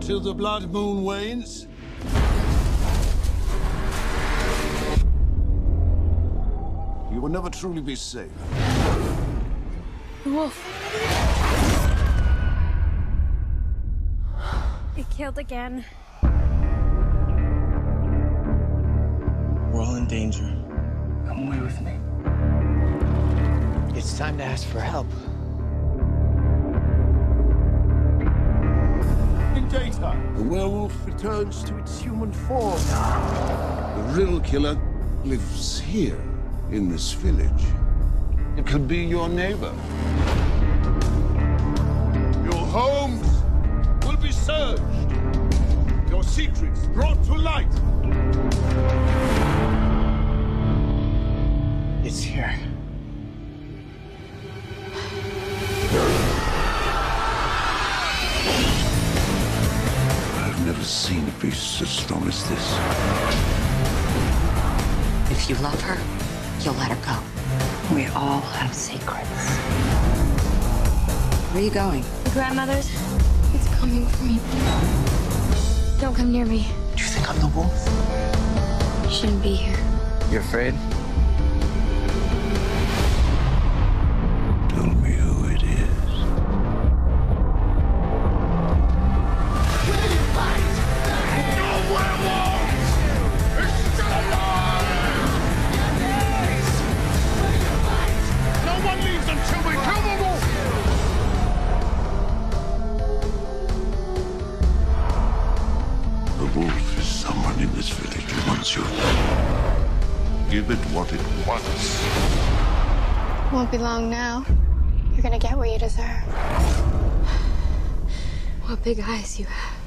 till the blood moon wanes? You will never truly be safe. The wolf. It killed again. We're all in danger. Come away with me. It's time to ask for help. Daytime, the werewolf returns to its human form. The real killer lives here, in this village. It could be your neighbor. Your homes will be searched. Your secrets brought to light. It's here. Seen a beast as strong as this. If you love her, you'll let her go. We all have secrets. Where are you going? The Grandmother's. It's coming for me. Don't come near me. Do you think I'm the wolf? You shouldn't be here. You're afraid? Someone in this village wants you. Give it what it wants. Won't be long now. You're gonna get what you deserve. What big eyes you have.